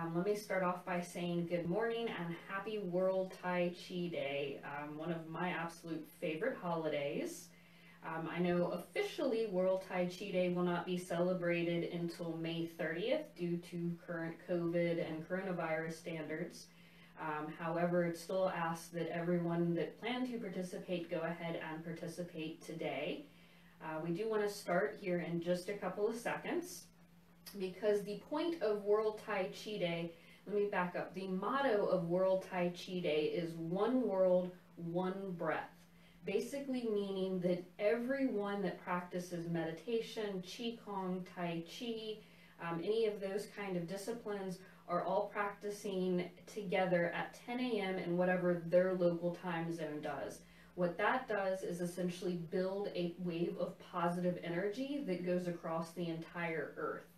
Um, let me start off by saying good morning and happy World Tai Chi Day, um, one of my absolute favorite holidays. Um, I know officially World Tai Chi Day will not be celebrated until May 30th due to current COVID and coronavirus standards. Um, however, it still asks that everyone that plan to participate go ahead and participate today. Uh, we do want to start here in just a couple of seconds because the point of World Tai Chi Day, let me back up, the motto of World Tai Chi Day is one world, one breath. Basically meaning that everyone that practices meditation, Qigong, Tai Chi, um, any of those kind of disciplines are all practicing together at 10 a.m. in whatever their local time zone does. What that does is essentially build a wave of positive energy that goes across the entire earth.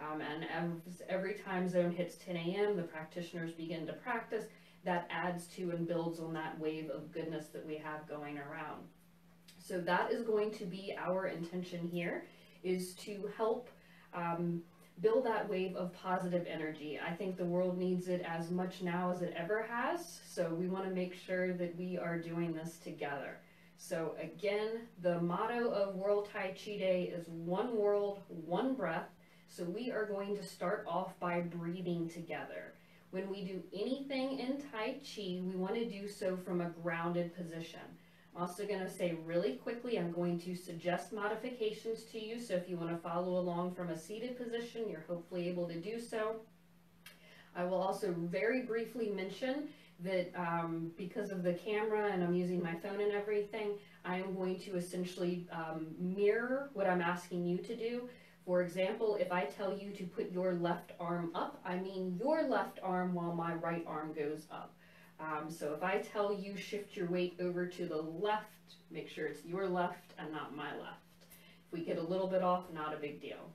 Um, and every time zone hits 10 a.m., the practitioners begin to practice. That adds to and builds on that wave of goodness that we have going around. So that is going to be our intention here, is to help um, build that wave of positive energy. I think the world needs it as much now as it ever has, so we want to make sure that we are doing this together. So again, the motto of World Tai Chi Day is one world, one breath. So we are going to start off by breathing together. When we do anything in Tai Chi, we want to do so from a grounded position. I'm also going to say really quickly, I'm going to suggest modifications to you. So if you want to follow along from a seated position, you're hopefully able to do so. I will also very briefly mention that um, because of the camera and I'm using my phone and everything, I am going to essentially um, mirror what I'm asking you to do. For example, if I tell you to put your left arm up, I mean your left arm while my right arm goes up. Um, so if I tell you shift your weight over to the left, make sure it's your left and not my left. If we get a little bit off, not a big deal.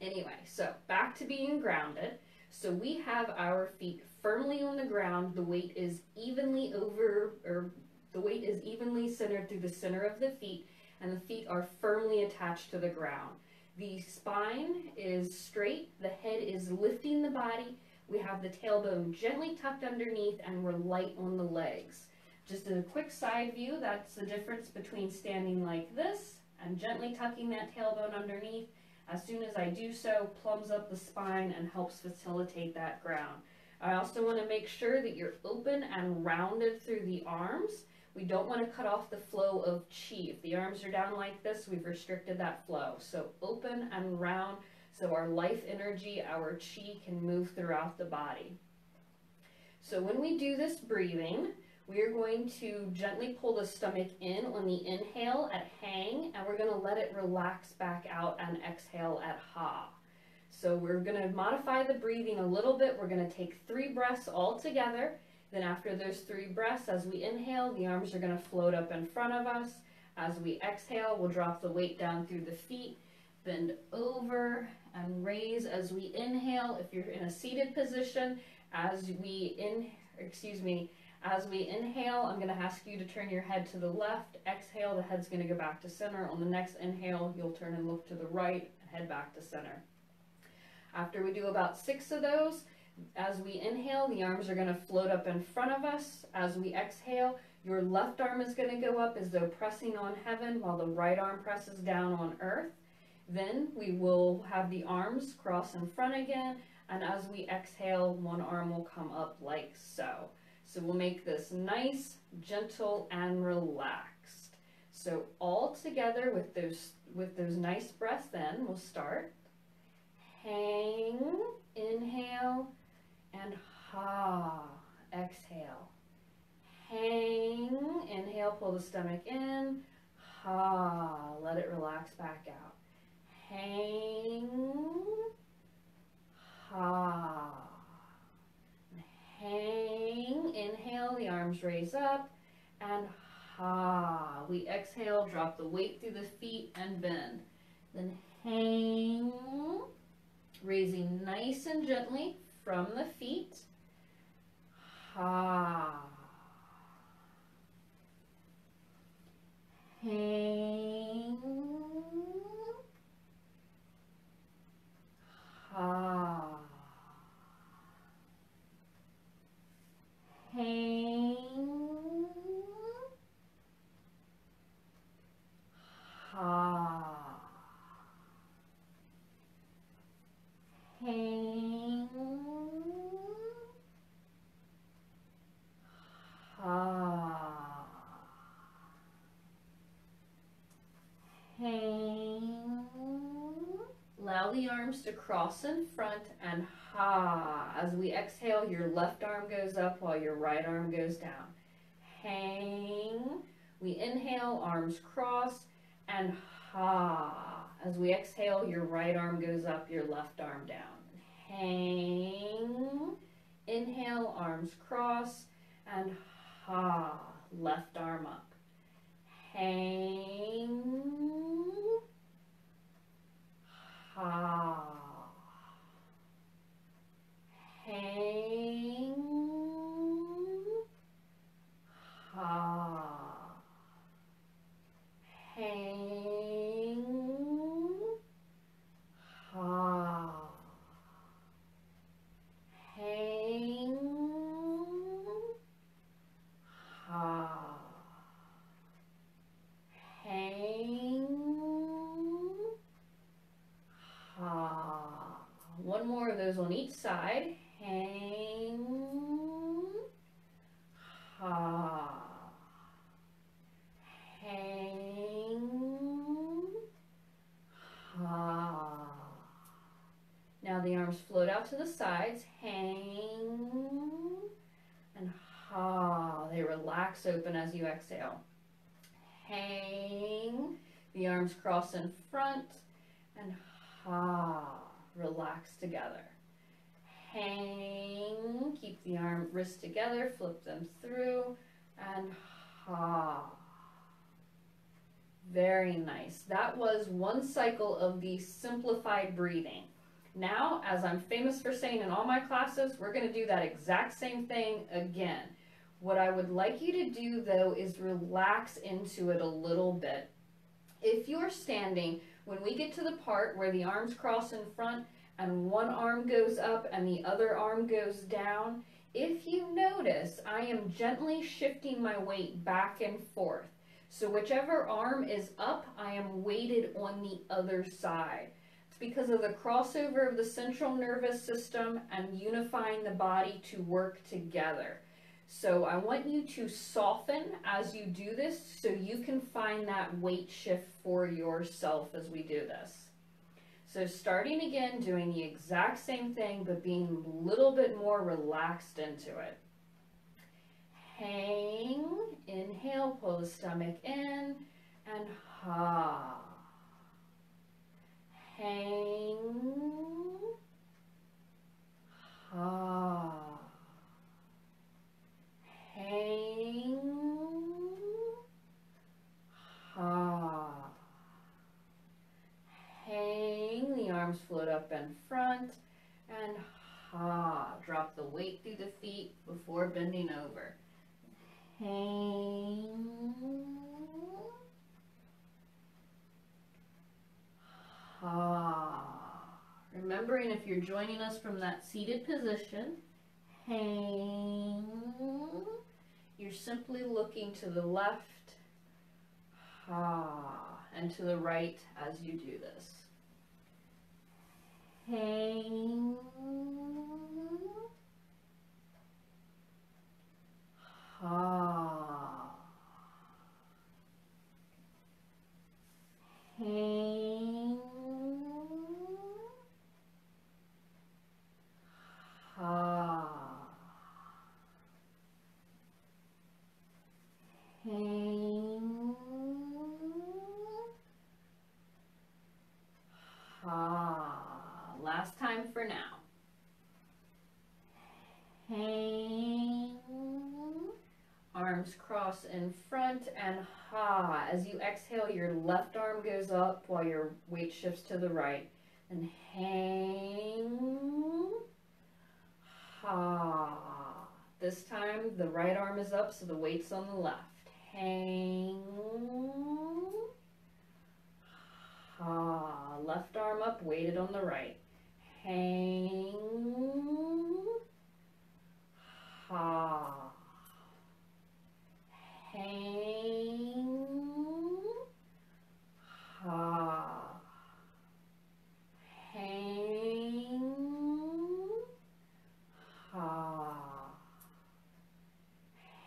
Anyway, so back to being grounded. So we have our feet firmly on the ground. The weight is evenly over, or the weight is evenly centered through the center of the feet, and the feet are firmly attached to the ground. The spine is straight, the head is lifting the body, we have the tailbone gently tucked underneath and we're light on the legs. Just a quick side view, that's the difference between standing like this and gently tucking that tailbone underneath. As soon as I do so, plumbs up the spine and helps facilitate that ground. I also want to make sure that you're open and rounded through the arms. We don't want to cut off the flow of chi. If the arms are down like this, we've restricted that flow. So open and round so our life energy, our chi can move throughout the body. So when we do this breathing, we are going to gently pull the stomach in on the inhale at hang, and we're going to let it relax back out and exhale at ha. So we're going to modify the breathing a little bit. We're going to take three breaths all together. Then after those three breaths, as we inhale, the arms are going to float up in front of us. As we exhale, we'll drop the weight down through the feet, bend over and raise as we inhale. If you're in a seated position, as we in, excuse me, as we inhale, I'm going to ask you to turn your head to the left. Exhale, the head's going to go back to center. On the next inhale, you'll turn and look to the right, head back to center. After we do about six of those, as we inhale, the arms are going to float up in front of us. As we exhale, your left arm is going to go up as though pressing on heaven while the right arm presses down on earth. Then we will have the arms cross in front again, and as we exhale, one arm will come up like so. So we'll make this nice, gentle, and relaxed. So all together with those, with those nice breaths then, we'll start. Hang, inhale, and ha, exhale. Hang, inhale, pull the stomach in, ha, let it relax back out hang, ha. Hang, inhale, the arms raise up, and ha. We exhale, drop the weight through the feet and bend. Then hang, raising nice and gently from the feet. Ha. Hang. Ha. The arms to cross in front and ha. As we exhale, your left arm goes up while your right arm goes down. Hang. We inhale, arms cross, and ha. As we exhale, your right arm goes up, your left arm down. Hang. Inhale, arms cross, and ha. Left arm up. Hang. Ha. Hang. Ha. Hang. Ha. Hang. Ha. Hang. Ha. One more of those on each side. Hang. Ha. Hang. Ha. Now the arms float out to the sides. Hang. And ha. They relax open as you exhale. Hang. The arms cross in front. And ha. Relax together. Hang. Keep the arm wrists together. Flip them through. And ha. Very nice. That was one cycle of the simplified breathing. Now, as I'm famous for saying in all my classes, we're going to do that exact same thing again. What I would like you to do though is relax into it a little bit. If you're standing, when we get to the part where the arms cross in front and one arm goes up and the other arm goes down, if you notice, I am gently shifting my weight back and forth. So whichever arm is up, I am weighted on the other side. It's because of the crossover of the central nervous system and unifying the body to work together. So I want you to soften as you do this so you can find that weight shift for yourself as we do this. So starting again, doing the exact same thing, but being a little bit more relaxed into it. Hang, inhale, pull the stomach in, and ha. Hang, ha. Hang, ha. Hang, the arms float up in front, and ha. Drop the weight through the feet before bending over. Hang. Ha. Remembering if you're joining us from that seated position, hang. You're simply looking to the left, ha, and to the right as you do this. Hang. Ha. Hang. Ah. Hang. Ha. Last time for now. Hang. Arms cross in front and ha. As you exhale, your left arm goes up while your weight shifts to the right. And hang. Ha. This time the right arm is up so the weight's on the left. Hang. Ha. Left arm up, weighted on the right. Hang. Ha. Hang. Ha. Hang. Ha.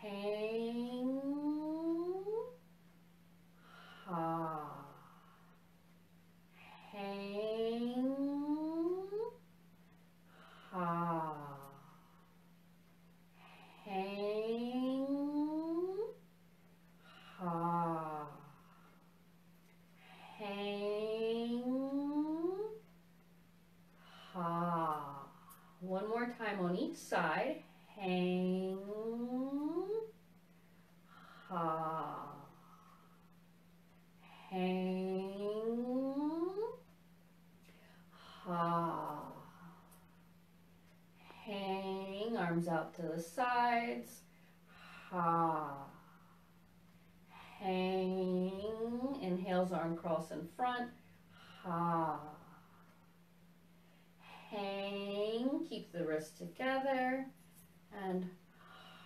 Hang. Ha. Hang. more time on each side. Hang, ha, hang, ha, hang, arms out to the sides, ha, hang, inhales, arm cross in front, ha, hang, keep the wrists together, and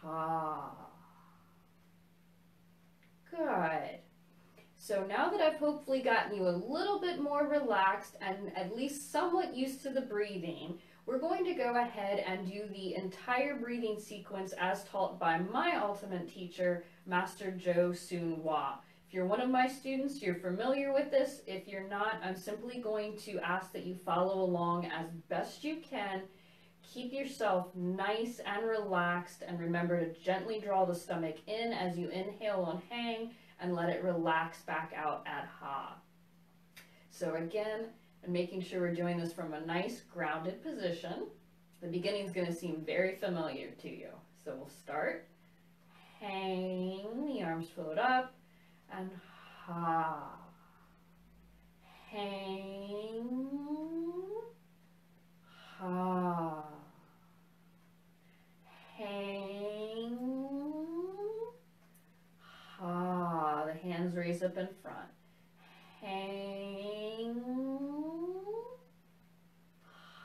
ha. Good. So now that I've hopefully gotten you a little bit more relaxed and at least somewhat used to the breathing, we're going to go ahead and do the entire breathing sequence as taught by my ultimate teacher, Master Joe Soon Hwa. If you're one of my students, you're familiar with this. If you're not, I'm simply going to ask that you follow along as best you can. Keep yourself nice and relaxed and remember to gently draw the stomach in as you inhale on hang and let it relax back out at ha. So again, and making sure we're doing this from a nice grounded position. The beginning is going to seem very familiar to you. So we'll start. Hang, the arms float up, and ha. Hang, ha. Hang, ha. The hands raise up in front. Hang,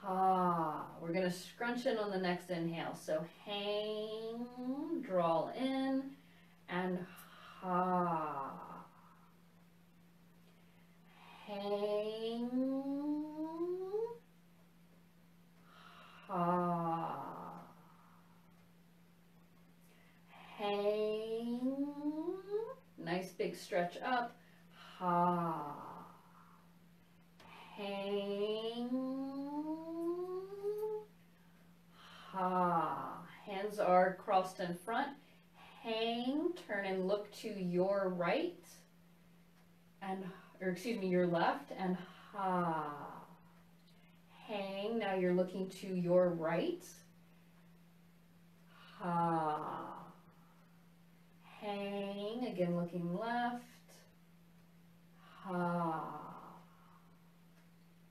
ha. We're going to scrunch in on the next inhale. So hang, draw in, and ha. Hang, ha. Hang, nice big stretch up, ha. Hang, ha. Hands are crossed in front hang, turn and look to your right, and, or excuse me, your left, and ha. Hang, now you're looking to your right, ha. Hang, again looking left, ha.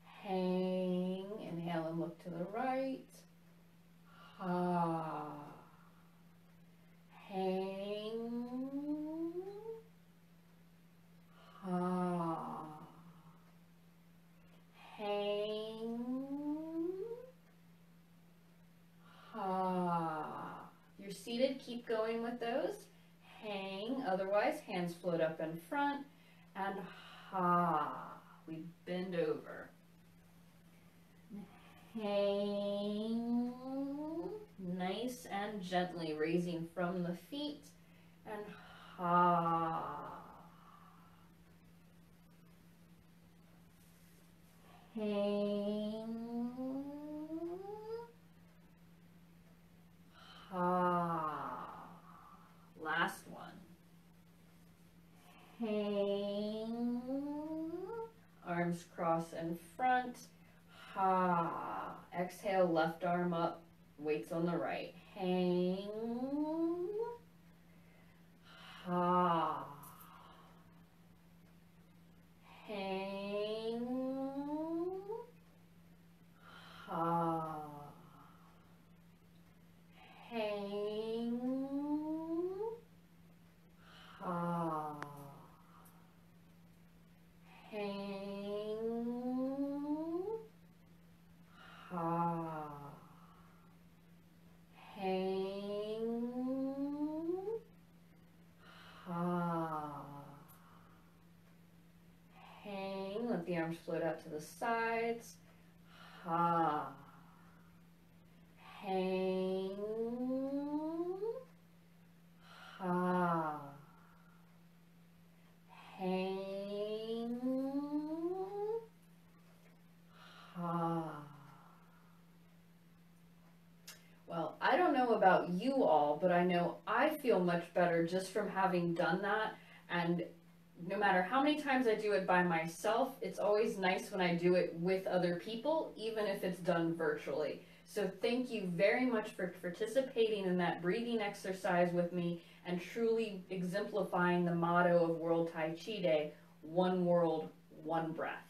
Hang, inhale and look to the right, ha. Hang, ha, hang, ha. You're seated, keep going with those. Hang, otherwise hands float up in front, and ha. We bend over. Hang nice and gently raising from the feet and ha. Hang. Ha. Last. Hang. Arms cross in front. Ha. Exhale, left arm up, weights on the right. Hang. Ha. Hang. Ha. Hang. Ha. Hang. Ha hang, ha, hang, let the arms float out to the sides, ha, hang, ha, hang, ha. Well, I don't know about you all, but I know I feel much better just from having done that. How many times I do it by myself, it's always nice when I do it with other people, even if it's done virtually. So thank you very much for participating in that breathing exercise with me and truly exemplifying the motto of World Tai Chi Day, one world, one breath.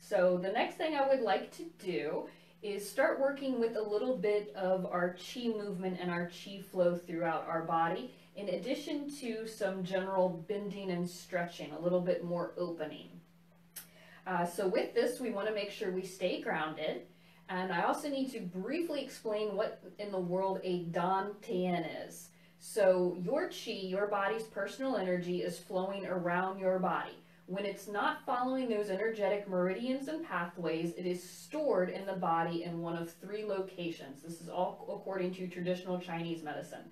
So the next thing I would like to do is start working with a little bit of our chi movement and our chi flow throughout our body in addition to some general bending and stretching, a little bit more opening. Uh, so with this, we want to make sure we stay grounded. And I also need to briefly explain what in the world a Dan Tian is. So your chi, your body's personal energy, is flowing around your body. When it's not following those energetic meridians and pathways, it is stored in the body in one of three locations. This is all according to traditional Chinese medicine.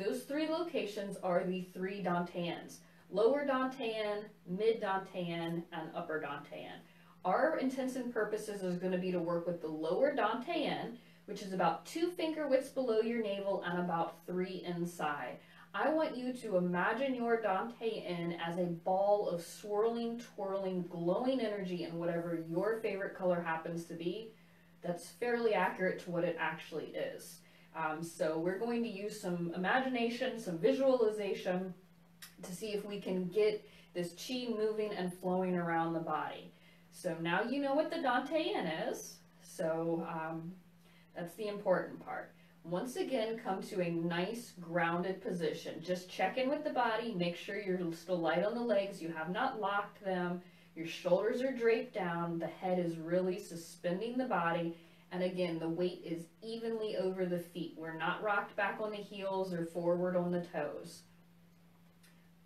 Those three locations are the three Dantians. Lower Dantian, Mid Dantian, and Upper Dantian. Our intents and purposes is going to be to work with the lower Dantian, which is about two finger widths below your navel and about three inside. I want you to imagine your Dantian as a ball of swirling, twirling, glowing energy in whatever your favorite color happens to be. That's fairly accurate to what it actually is. Um, so we're going to use some imagination, some visualization to see if we can get this chi moving and flowing around the body. So now you know what the Dantian is. So um, that's the important part. Once again, come to a nice grounded position. Just check in with the body. Make sure you're still light on the legs. You have not locked them. Your shoulders are draped down. The head is really suspending the body. And again, the weight is evenly over the feet. We're not rocked back on the heels or forward on the toes.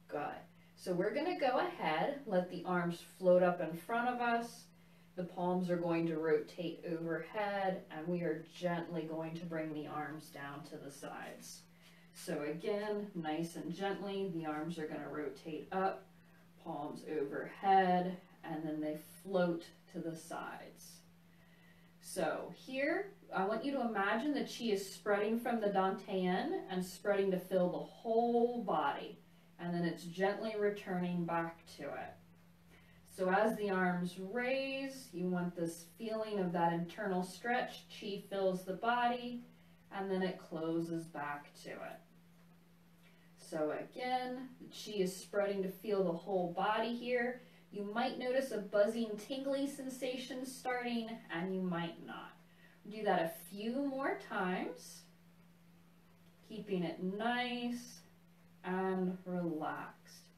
Good. So we're going to go ahead, let the arms float up in front of us. The palms are going to rotate overhead and we are gently going to bring the arms down to the sides. So again, nice and gently, the arms are going to rotate up, palms overhead, and then they float to the sides. So here, I want you to imagine the chi is spreading from the dantian and spreading to fill the whole body and then it's gently returning back to it. So as the arms raise, you want this feeling of that internal stretch. Chi fills the body, and then it closes back to it. So again, the chi is spreading to feel the whole body here. You might notice a buzzing, tingly sensation starting, and you might not. Do that a few more times, keeping it nice and relaxed.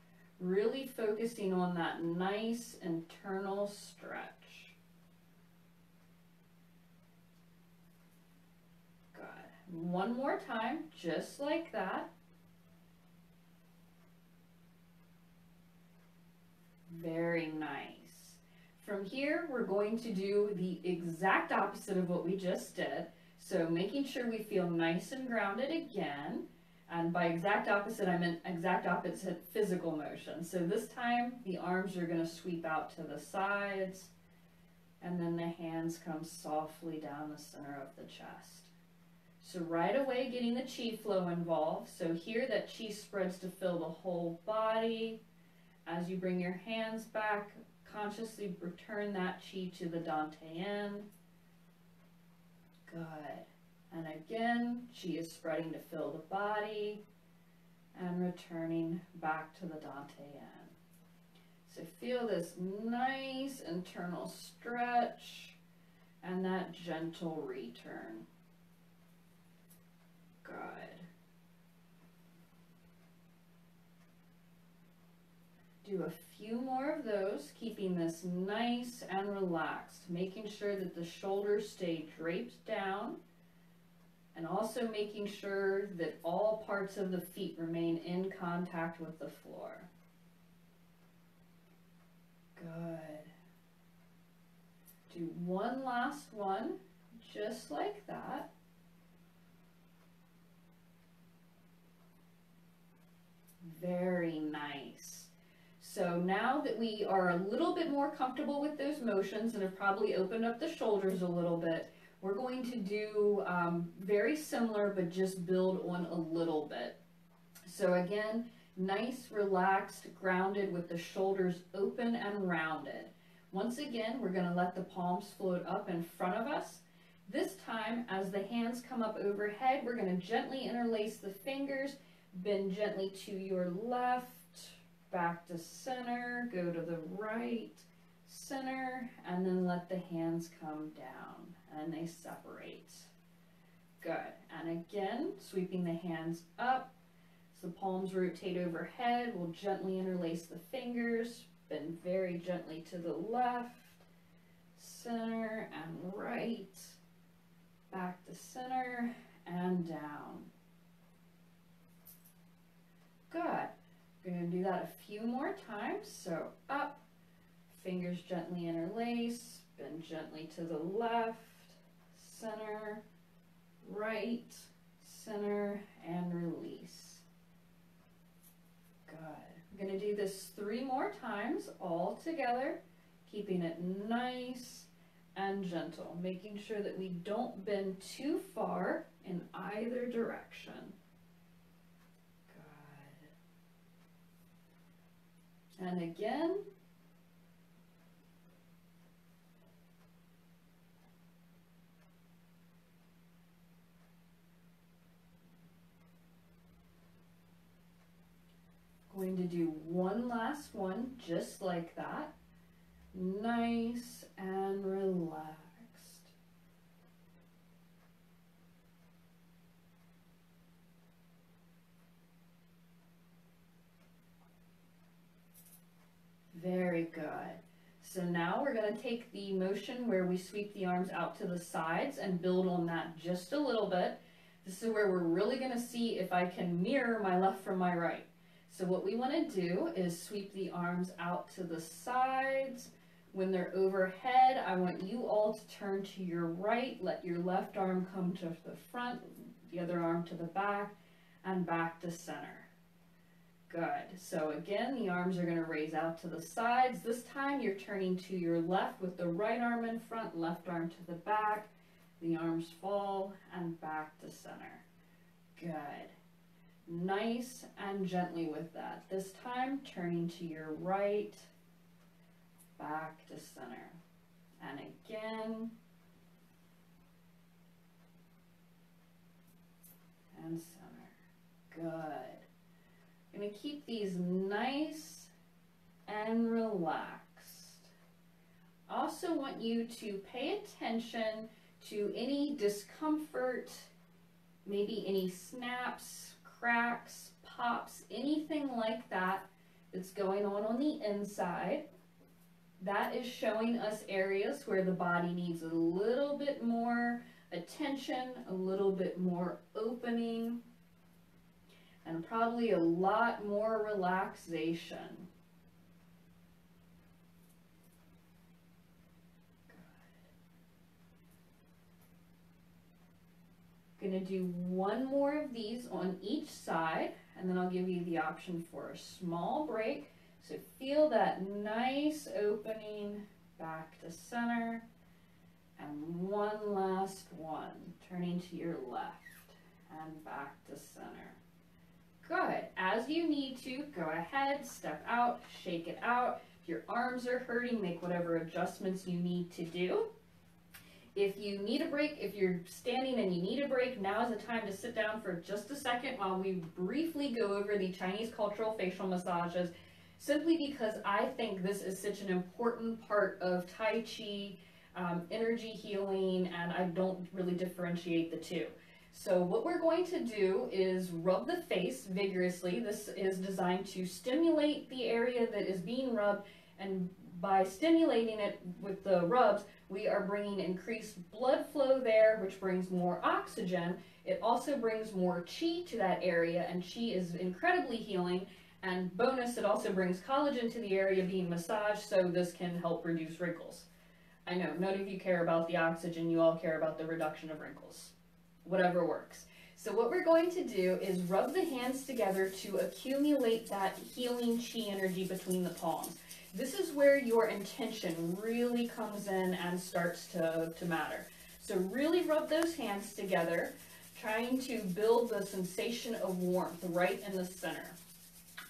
Really focusing on that nice internal stretch. Good. One more time, just like that. Very nice. From here, we're going to do the exact opposite of what we just did. So making sure we feel nice and grounded again. And by exact opposite, I meant exact opposite physical motion. So this time, the arms are going to sweep out to the sides, and then the hands come softly down the center of the chest. So right away, getting the chi flow involved. So here, that chi spreads to fill the whole body. As you bring your hands back, consciously return that chi to the Dantian. Good. And again, chi is spreading to fill the body and returning back to the Dantian. So feel this nice internal stretch and that gentle return. Good. Do a few more of those, keeping this nice and relaxed, making sure that the shoulders stay draped down and also making sure that all parts of the feet remain in contact with the floor. Good. Do one last one, just like that. Very nice. So now that we are a little bit more comfortable with those motions and have probably opened up the shoulders a little bit, we're going to do um, very similar, but just build on a little bit. So again, nice, relaxed, grounded with the shoulders open and rounded. Once again, we're going to let the palms float up in front of us. This time, as the hands come up overhead, we're going to gently interlace the fingers, bend gently to your left, back to center, go to the right, center, and then let the hands come down and they separate. Good. And again, sweeping the hands up. So palms rotate overhead. We'll gently interlace the fingers, bend very gently to the left, center, and right, back to center, and down. Good. We're going to do that a few more times. So up, fingers gently interlace, bend gently to the left, center, right, center, and release. Good. I'm going to do this three more times all together, keeping it nice and gentle, making sure that we don't bend too far in either direction. Good. And again, Going to do one last one just like that. Nice and relaxed. Very good. So now we're going to take the motion where we sweep the arms out to the sides and build on that just a little bit. This is where we're really going to see if I can mirror my left from my right. So what we want to do is sweep the arms out to the sides. When they're overhead, I want you all to turn to your right. Let your left arm come to the front, the other arm to the back, and back to center. Good. So again, the arms are going to raise out to the sides. This time you're turning to your left with the right arm in front, left arm to the back. The arms fall and back to center. Good nice and gently with that. This time turning to your right, back to center. And again, and center. Good. I'm going to keep these nice and relaxed. Also want you to pay attention to any discomfort, maybe any snaps, cracks, pops, anything like that that's going on on the inside. That is showing us areas where the body needs a little bit more attention, a little bit more opening, and probably a lot more relaxation. Gonna do one more of these on each side, and then I'll give you the option for a small break. So feel that nice opening back to center. And one last one, turning to your left and back to center. Good. As you need to, go ahead, step out, shake it out. If your arms are hurting, make whatever adjustments you need to do. If you need a break, if you're standing and you need a break, now is the time to sit down for just a second while we briefly go over the Chinese cultural facial massages, simply because I think this is such an important part of Tai Chi, um, energy healing, and I don't really differentiate the two. So what we're going to do is rub the face vigorously. This is designed to stimulate the area that is being rubbed and by stimulating it with the rubs, we are bringing increased blood flow there, which brings more oxygen. It also brings more chi to that area, and chi is incredibly healing. And bonus, it also brings collagen to the area being massaged, so this can help reduce wrinkles. I know, none of you care about the oxygen, you all care about the reduction of wrinkles. Whatever works. So what we're going to do is rub the hands together to accumulate that healing chi energy between the palms. This is where your intention really comes in and starts to, to matter. So really rub those hands together, trying to build the sensation of warmth right in the center.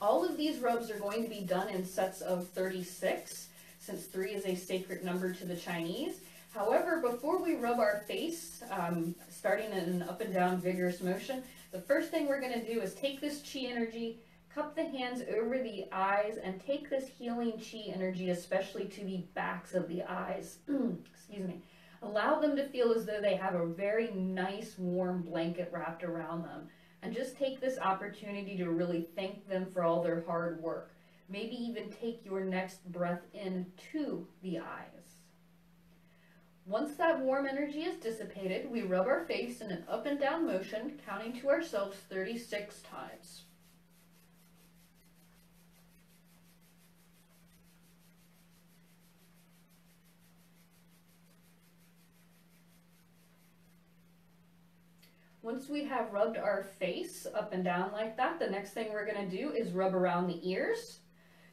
All of these rubs are going to be done in sets of 36, since 3 is a sacred number to the Chinese. However, before we rub our face, um, starting in an up and down vigorous motion, the first thing we're going to do is take this chi energy, cup the hands over the eyes, and take this healing chi energy, especially to the backs of the eyes. Excuse me. Allow them to feel as though they have a very nice warm blanket wrapped around them. And just take this opportunity to really thank them for all their hard work. Maybe even take your next breath in to the eyes. Once that warm energy is dissipated, we rub our face in an up and down motion, counting to ourselves 36 times. Once we have rubbed our face up and down like that, the next thing we're going to do is rub around the ears.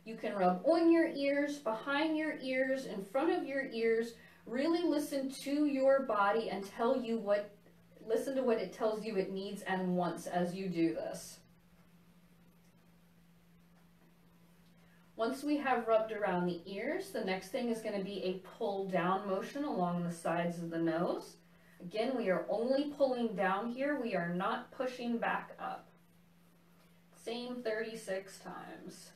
You can rub on your ears, behind your ears, in front of your ears. Really listen to your body and tell you what, listen to what it tells you it needs and wants as you do this. Once we have rubbed around the ears, the next thing is going to be a pull down motion along the sides of the nose. Again, we are only pulling down here. We are not pushing back up. Same 36 times.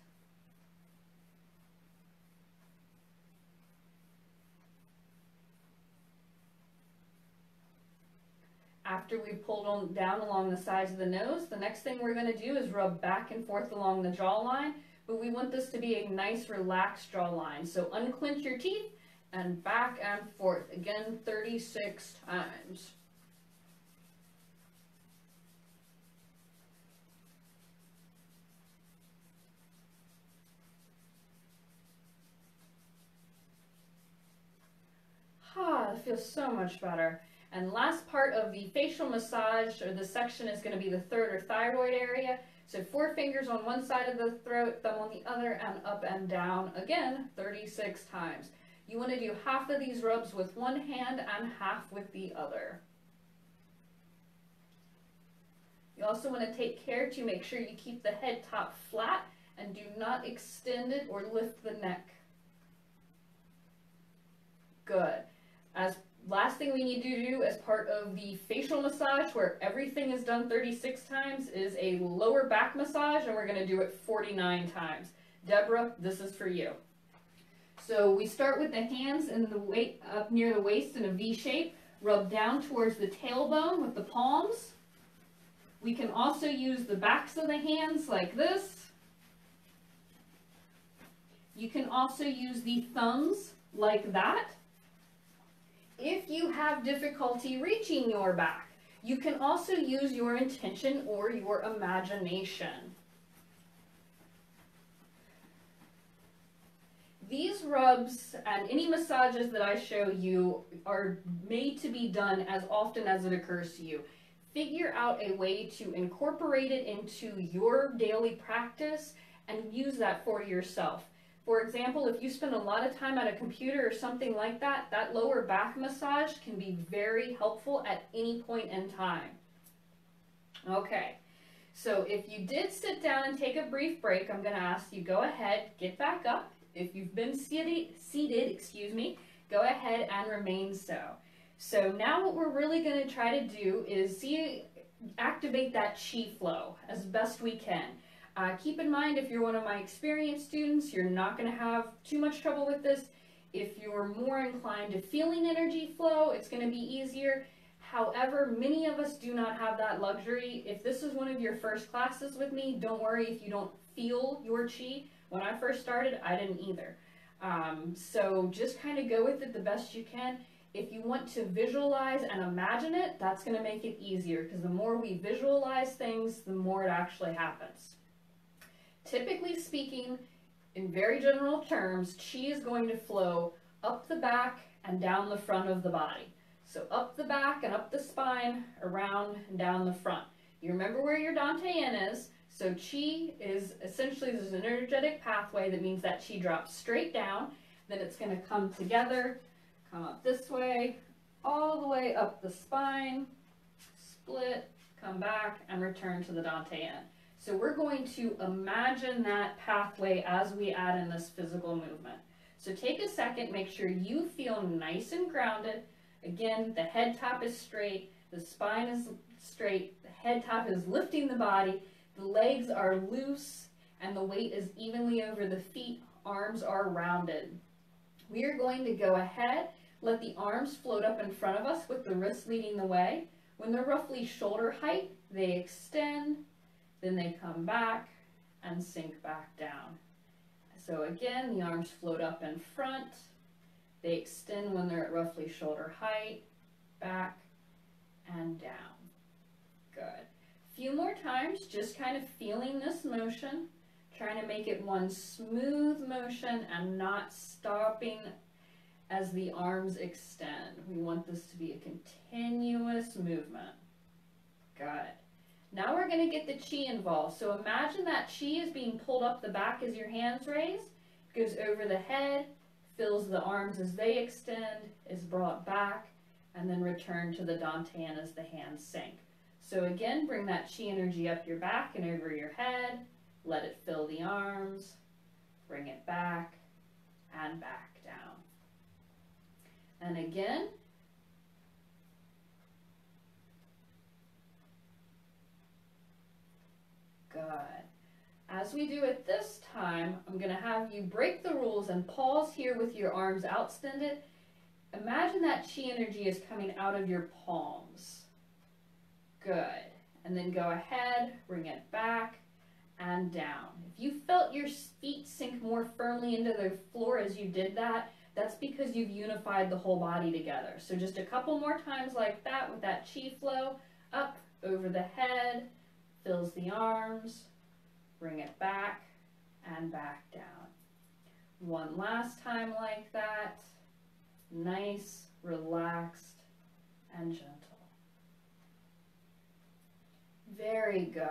After we've pulled on down along the sides of the nose, the next thing we're going to do is rub back and forth along the jawline, but we want this to be a nice relaxed jawline. So unclench your teeth and back and forth, again 36 times. Ah, it feels so much better. And last part of the facial massage or the section is going to be the third or thyroid area. So four fingers on one side of the throat, thumb on the other, and up and down again 36 times. You want to do half of these rubs with one hand and half with the other. You also want to take care to make sure you keep the head top flat and do not extend it or lift the neck. Good. As last thing we need to do as part of the facial massage where everything is done 36 times is a lower back massage and we're going to do it 49 times. Deborah, this is for you. So we start with the hands and the weight up near the waist in a V shape. Rub down towards the tailbone with the palms. We can also use the backs of the hands like this. You can also use the thumbs like that. If you have difficulty reaching your back, you can also use your intention or your imagination. These rubs and any massages that I show you are made to be done as often as it occurs to you. Figure out a way to incorporate it into your daily practice and use that for yourself. For example, if you spend a lot of time at a computer or something like that, that lower back massage can be very helpful at any point in time. Okay, so if you did sit down and take a brief break, I'm going to ask you go ahead, get back up, if you've been seated, seated, excuse me, go ahead and remain so. So now what we're really going to try to do is see activate that chi flow as best we can. Uh, keep in mind if you're one of my experienced students, you're not going to have too much trouble with this. If you're more inclined to feeling energy flow, it's going to be easier. However, many of us do not have that luxury. If this is one of your first classes with me, don't worry if you don't feel your chi. When I first started, I didn't either. Um, so just kind of go with it the best you can. If you want to visualize and imagine it, that's going to make it easier because the more we visualize things, the more it actually happens. Typically speaking, in very general terms, chi is going to flow up the back and down the front of the body. So up the back and up the spine, around and down the front. You remember where your Dantian is, so chi is essentially there's an energetic pathway that means that chi drops straight down, then it's going to come together, come up this way, all the way up the spine, split, come back, and return to the Dantian. So we're going to imagine that pathway as we add in this physical movement. So take a second, make sure you feel nice and grounded. Again, the head top is straight, the spine is straight, the head top is lifting the body, the legs are loose, and the weight is evenly over the feet, arms are rounded. We are going to go ahead, let the arms float up in front of us with the wrists leading the way. When they're roughly shoulder height, they extend, then they come back and sink back down. So again, the arms float up in front, they extend when they're at roughly shoulder height, back and down. Good. A few more times, just kind of feeling this motion, trying to make it one smooth motion and not stopping as the arms extend. We want this to be a continuous movement. Good. Now we're going to get the chi involved. So imagine that chi is being pulled up the back as your hands raise, goes over the head, fills the arms as they extend, is brought back, and then return to the dantian as the hands sink. So again, bring that chi energy up your back and over your head, let it fill the arms, bring it back, and back down. And again, good. As we do it this time, I'm going to have you break the rules and pause here with your arms outstended. Imagine that chi energy is coming out of your palms. Good. And then go ahead, bring it back and down. If you felt your feet sink more firmly into the floor as you did that, that's because you've unified the whole body together. So just a couple more times like that with that chi flow, up over the head, fills the arms, bring it back and back down. One last time like that. Nice, relaxed, and gentle. Very good.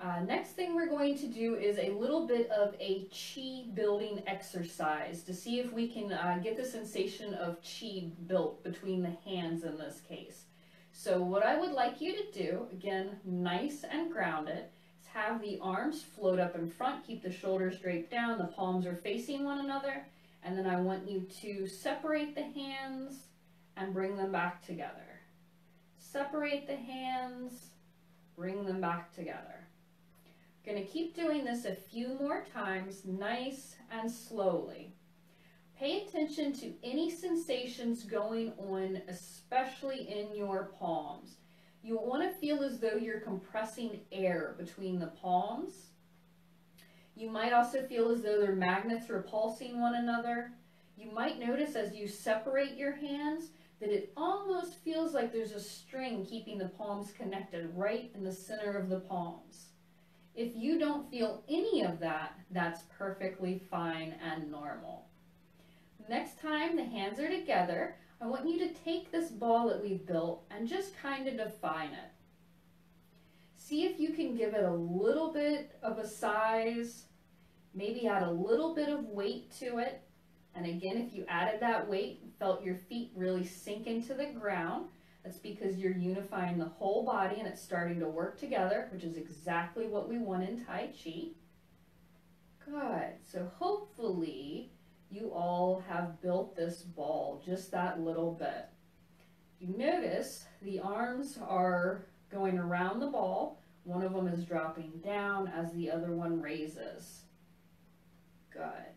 Uh, next thing we're going to do is a little bit of a chi building exercise to see if we can uh, get the sensation of chi built between the hands in this case. So what I would like you to do, again, nice and grounded, is have the arms float up in front, keep the shoulders draped down, the palms are facing one another, and then I want you to separate the hands and bring them back together. Separate the hands, bring them back together. Going to keep doing this a few more times, nice and slowly. Pay attention to any sensations going on, especially in your palms. You want to feel as though you're compressing air between the palms. You might also feel as though they're magnets repulsing one another. You might notice as you separate your hands that it almost feels like there's a string keeping the palms connected right in the center of the palms. If you don't feel any of that, that's perfectly fine and normal. Next time the hands are together, I want you to take this ball that we've built and just kind of define it. See if you can give it a little bit of a size, maybe add a little bit of weight to it. And again, if you added that weight, felt your feet really sink into the ground, that's because you're unifying the whole body and it's starting to work together, which is exactly what we want in Tai Chi. Good. So hopefully you all have built this ball just that little bit. You notice the arms are going around the ball. One of them is dropping down as the other one raises. Good.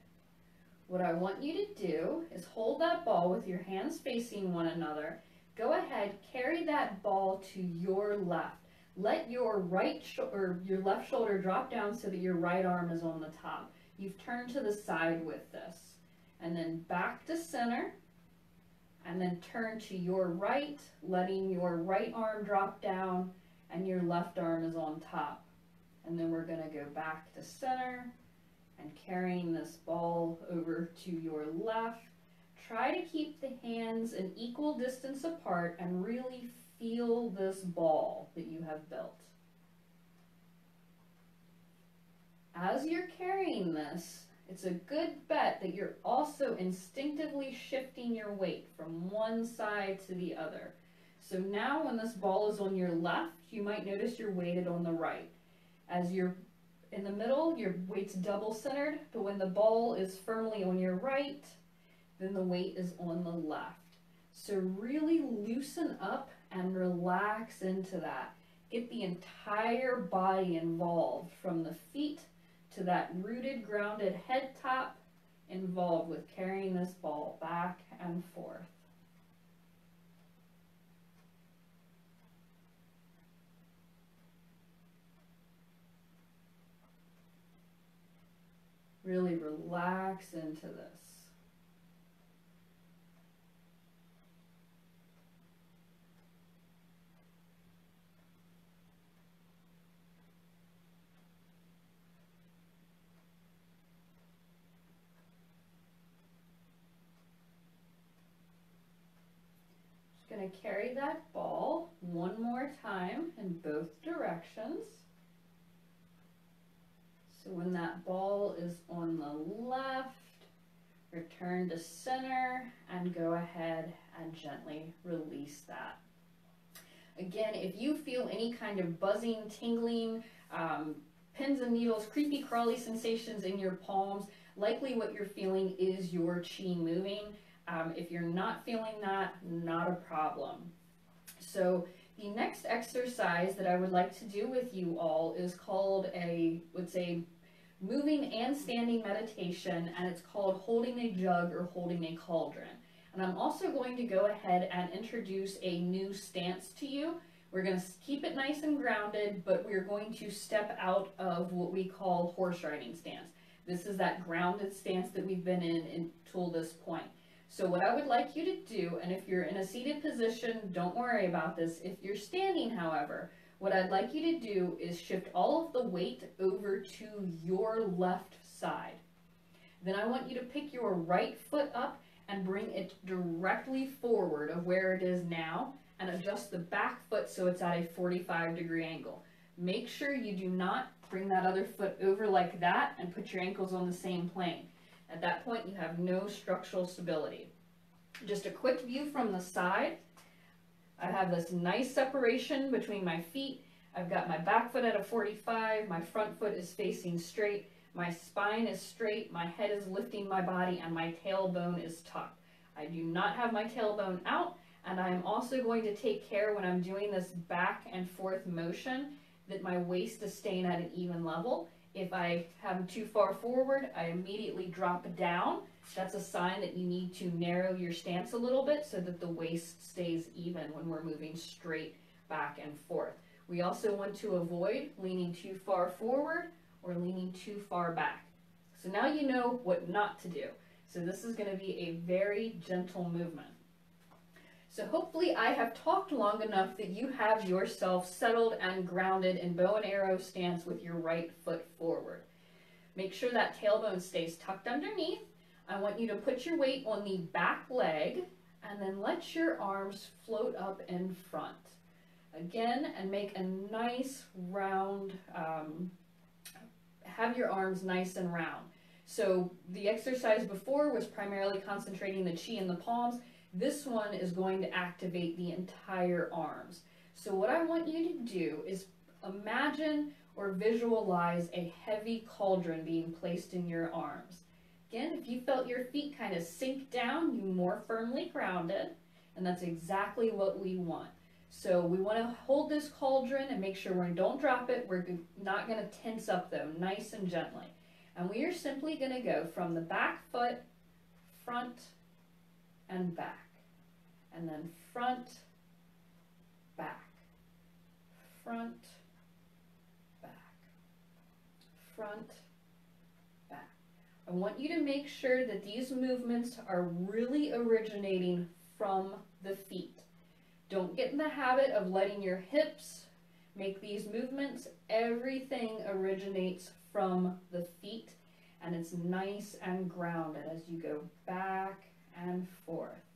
What I want you to do is hold that ball with your hands facing one another. Go ahead, carry that ball to your left. Let your right or your left shoulder drop down so that your right arm is on the top. You've turned to the side with this and then back to center, and then turn to your right, letting your right arm drop down and your left arm is on top. And then we're gonna go back to center and carrying this ball over to your left. Try to keep the hands an equal distance apart and really feel this ball that you have built. As you're carrying this, it's a good bet that you're also instinctively shifting your weight from one side to the other. So now when this ball is on your left, you might notice you're weighted on the right. As you're in the middle, your weight's double centered, but when the ball is firmly on your right, then the weight is on the left. So really loosen up and relax into that. Get the entire body involved from the feet to that rooted, grounded head top involved with carrying this ball back and forth. Really relax into this. Going to carry that ball one more time in both directions. So when that ball is on the left, return to center and go ahead and gently release that. Again, if you feel any kind of buzzing, tingling, um, pins and needles, creepy crawly sensations in your palms, likely what you're feeling is your chi moving. Um, if you're not feeling that, not a problem. So the next exercise that I would like to do with you all is called a, would say, moving and standing meditation, and it's called holding a jug or holding a cauldron. And I'm also going to go ahead and introduce a new stance to you. We're going to keep it nice and grounded, but we're going to step out of what we call horse riding stance. This is that grounded stance that we've been in until this point. So what I would like you to do, and if you're in a seated position, don't worry about this. If you're standing, however, what I'd like you to do is shift all of the weight over to your left side. Then I want you to pick your right foot up and bring it directly forward of where it is now and adjust the back foot so it's at a 45 degree angle. Make sure you do not bring that other foot over like that and put your ankles on the same plane. At that point, you have no structural stability. Just a quick view from the side. I have this nice separation between my feet. I've got my back foot at a 45, my front foot is facing straight, my spine is straight, my head is lifting my body, and my tailbone is tucked. I do not have my tailbone out, and I'm also going to take care when I'm doing this back and forth motion that my waist is staying at an even level. If I have them too far forward, I immediately drop down. That's a sign that you need to narrow your stance a little bit so that the waist stays even when we're moving straight back and forth. We also want to avoid leaning too far forward or leaning too far back. So now you know what not to do. So this is going to be a very gentle movement. So hopefully I have talked long enough that you have yourself settled and grounded in bow and arrow stance with your right foot forward. Make sure that tailbone stays tucked underneath. I want you to put your weight on the back leg and then let your arms float up in front. Again, and make a nice round, um, have your arms nice and round. So the exercise before was primarily concentrating the chi in the palms. This one is going to activate the entire arms. So what I want you to do is imagine or visualize a heavy cauldron being placed in your arms. Again, if you felt your feet kind of sink down, you more firmly grounded, and that's exactly what we want. So we want to hold this cauldron and make sure we don't drop it. We're not going to tense up though, nice and gently. And we are simply going to go from the back foot, front, and back and then front, back, front, back, front, back. I want you to make sure that these movements are really originating from the feet. Don't get in the habit of letting your hips make these movements. Everything originates from the feet and it's nice and grounded as you go back and forth.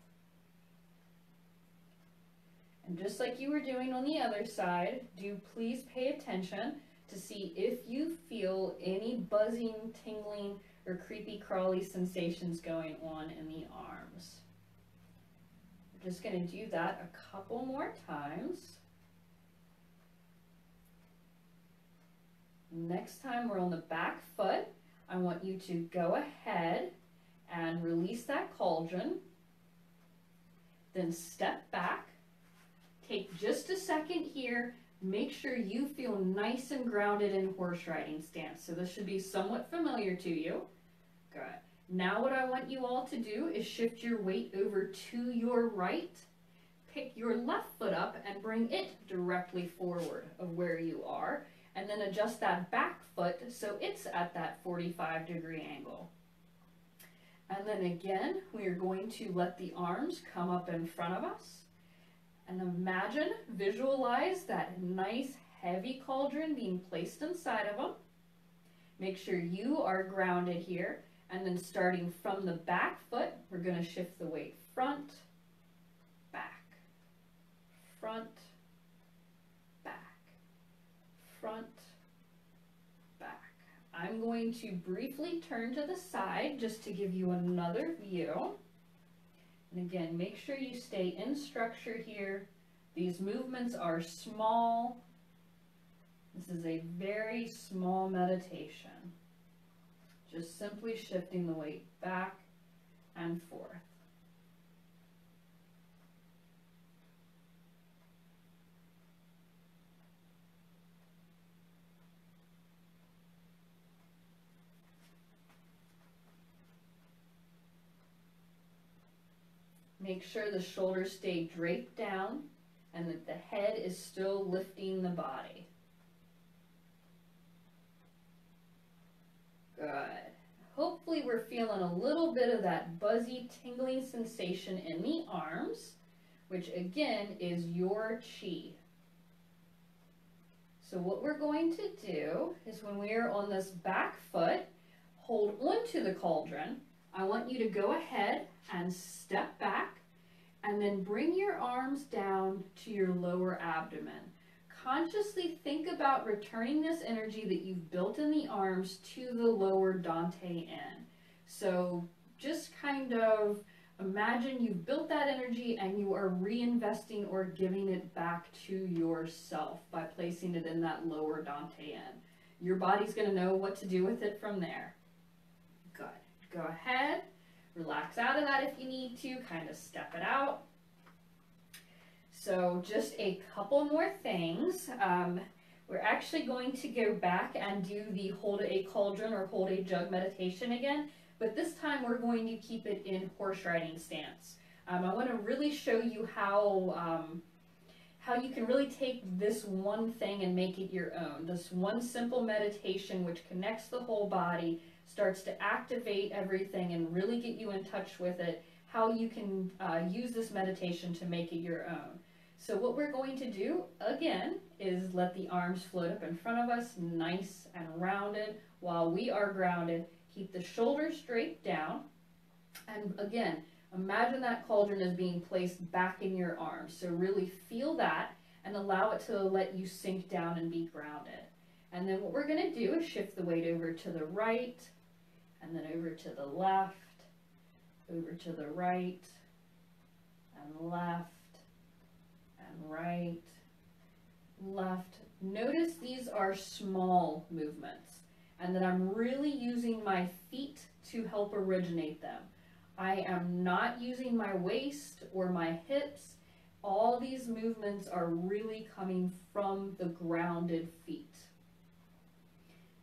And just like you were doing on the other side, do please pay attention to see if you feel any buzzing, tingling, or creepy crawly sensations going on in the arms. We're just going to do that a couple more times. Next time we're on the back foot, I want you to go ahead and release that cauldron Then step back. Take just a second here. Make sure you feel nice and grounded in horse riding stance. So this should be somewhat familiar to you. Good. Now what I want you all to do is shift your weight over to your right. Pick your left foot up and bring it directly forward of where you are. And then adjust that back foot so it's at that 45 degree angle. And then again, we are going to let the arms come up in front of us. And imagine, visualize that nice heavy cauldron being placed inside of them. Make sure you are grounded here. And then starting from the back foot, we're going to shift the weight front, back, front, back, front, back. I'm going to briefly turn to the side just to give you another view. And again, make sure you stay in structure here. These movements are small. This is a very small meditation. Just simply shifting the weight back and forth. Make sure the shoulders stay draped down and that the head is still lifting the body. Good. Hopefully we're feeling a little bit of that buzzy tingling sensation in the arms, which again is your chi. So what we're going to do is when we are on this back foot, hold onto the cauldron. I want you to go ahead and step back and then bring your arms down to your lower abdomen. Consciously think about returning this energy that you've built in the arms to the lower Dantian. So just kind of imagine you've built that energy and you are reinvesting or giving it back to yourself by placing it in that lower Dantian. Your body's going to know what to do with it from there. Go ahead relax out of that if you need to, kind of step it out. So just a couple more things. Um, we're actually going to go back and do the hold a cauldron or hold a jug meditation again, but this time we're going to keep it in horse riding stance. Um, I want to really show you how um, how you can really take this one thing and make it your own. This one simple meditation which connects the whole body starts to activate everything and really get you in touch with it, how you can uh, use this meditation to make it your own. So what we're going to do, again, is let the arms float up in front of us, nice and rounded, while we are grounded. Keep the shoulders straight down. And again, imagine that cauldron is being placed back in your arms. So really feel that and allow it to let you sink down and be grounded. And then what we're going to do is shift the weight over to the right, and then over to the left, over to the right, and left, and right, left. Notice these are small movements and that I'm really using my feet to help originate them. I am not using my waist or my hips. All these movements are really coming from the grounded feet.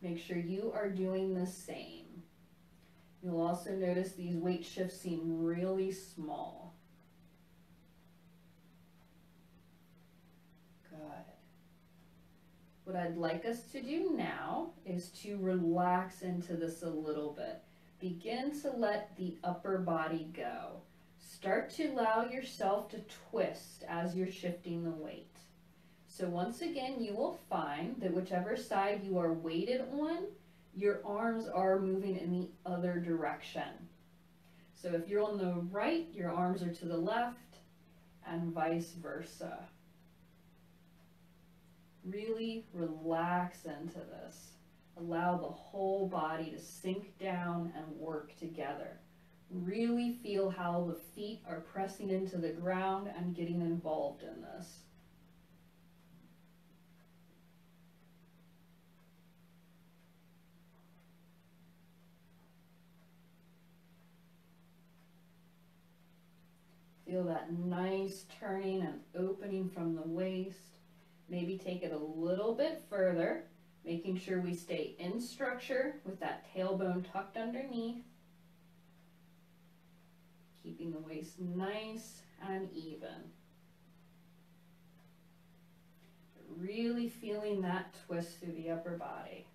Make sure you are doing the same. You'll also notice these weight shifts seem really small. Good. What I'd like us to do now is to relax into this a little bit. Begin to let the upper body go. Start to allow yourself to twist as you're shifting the weight. So once again, you will find that whichever side you are weighted on, your arms are moving in the other direction. So if you're on the right, your arms are to the left and vice versa. Really relax into this. Allow the whole body to sink down and work together. Really feel how the feet are pressing into the ground and getting involved in this. Feel that nice turning and opening from the waist. Maybe take it a little bit further, making sure we stay in structure with that tailbone tucked underneath. Keeping the waist nice and even. Really feeling that twist through the upper body.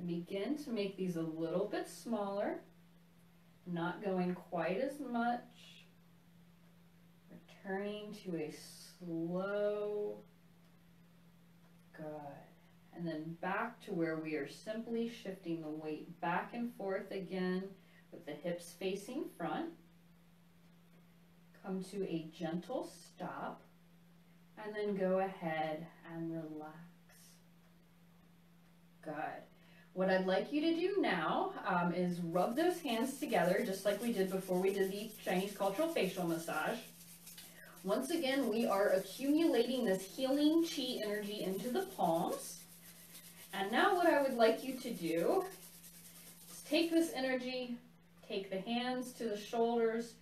And begin to make these a little bit smaller, not going quite as much. Returning to a slow, good. And then back to where we are simply shifting the weight back and forth again with the hips facing front. Come to a gentle stop and then go ahead and relax. Good. What I'd like you to do now um, is rub those hands together just like we did before we did the Chinese cultural facial massage. Once again, we are accumulating this healing chi energy into the palms. And now what I would like you to do is take this energy, take the hands to the shoulders,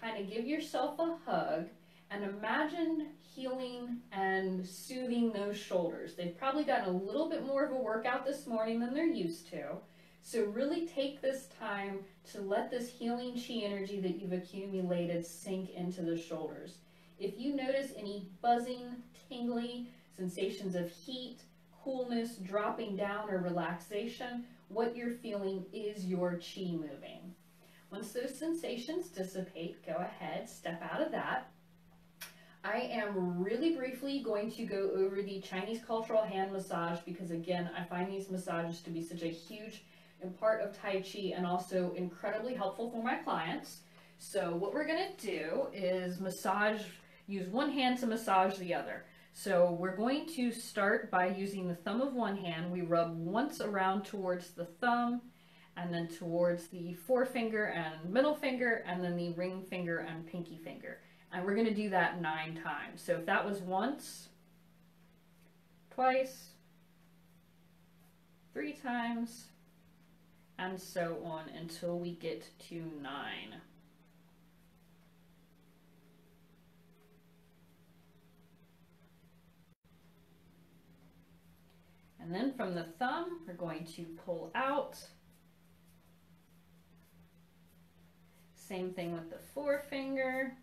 kind of give yourself a hug, and imagine healing and soothing those shoulders. They've probably gotten a little bit more of a workout this morning than they're used to. So really take this time to let this healing chi energy that you've accumulated sink into the shoulders. If you notice any buzzing, tingly, sensations of heat, coolness, dropping down, or relaxation, what you're feeling is your chi moving. Once those sensations dissipate, go ahead, step out of that, I am really briefly going to go over the Chinese cultural hand massage because again, I find these massages to be such a huge part of Tai Chi and also incredibly helpful for my clients. So what we're gonna do is massage, use one hand to massage the other. So we're going to start by using the thumb of one hand. We rub once around towards the thumb and then towards the forefinger and middle finger and then the ring finger and pinky finger. And we're going to do that nine times. So if that was once, twice, three times, and so on until we get to nine. And then from the thumb, we're going to pull out. Same thing with the forefinger.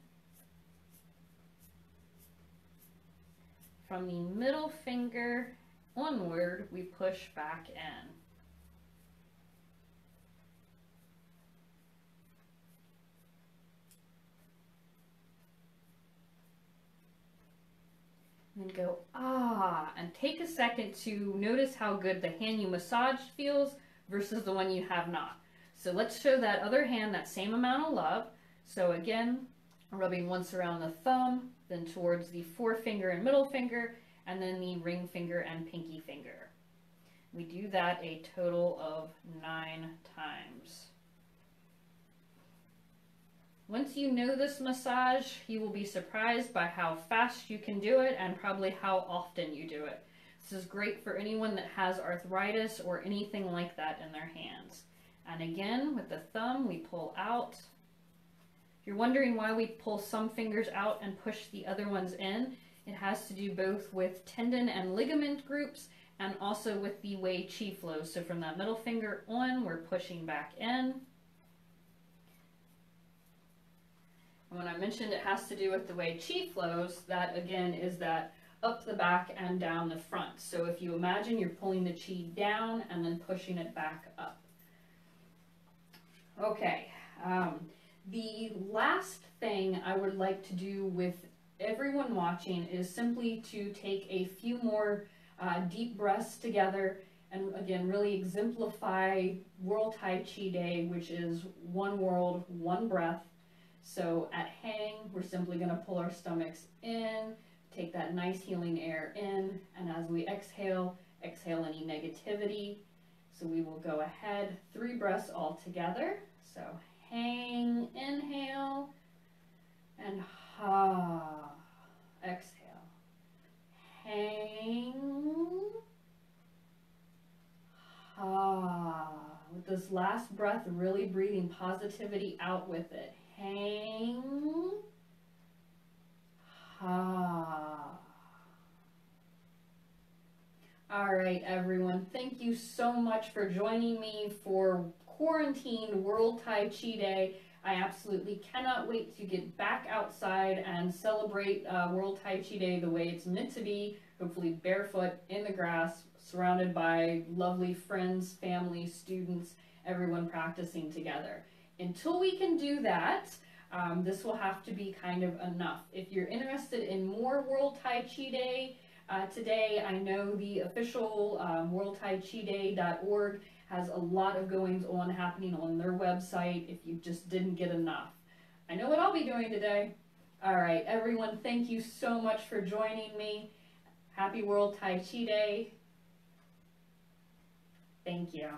From the middle finger onward, we push back in. and go ah and take a second to notice how good the hand you massaged feels versus the one you have not. So let's show that other hand that same amount of love. So again, rubbing once around the thumb, then towards the forefinger and middle finger, and then the ring finger and pinky finger. We do that a total of nine times. Once you know this massage, you will be surprised by how fast you can do it and probably how often you do it. This is great for anyone that has arthritis or anything like that in their hands. And again, with the thumb, we pull out you're wondering why we pull some fingers out and push the other ones in, it has to do both with tendon and ligament groups and also with the way chi flows. So from that middle finger on, we're pushing back in. And when I mentioned it has to do with the way chi flows, that again is that up the back and down the front. So if you imagine you're pulling the chi down and then pushing it back up. Okay. Um, the last thing I would like to do with everyone watching is simply to take a few more uh, deep breaths together and again really exemplify World Tai Chi Day, which is one world, one breath. So at hang, we're simply going to pull our stomachs in, take that nice healing air in, and as we exhale, exhale any negativity. So we will go ahead, three breaths all together. So hang, inhale, and ha, exhale. Hang, Ha. With this last breath, really breathing positivity out with it. Hang. Ha. All right, everyone. Thank you so much for joining me for Quarantine World Tai Chi Day. I absolutely cannot wait to get back outside and celebrate uh, World Tai Chi Day the way it's meant to be, hopefully barefoot in the grass, surrounded by lovely friends, family, students, everyone practicing together. Until we can do that, um, this will have to be kind of enough. If you're interested in more World Tai Chi Day uh, today, I know the official um, worldtaichiday.org has a lot of goings on happening on their website if you just didn't get enough. I know what I'll be doing today. All right, everyone, thank you so much for joining me. Happy World Tai Chi Day. Thank you.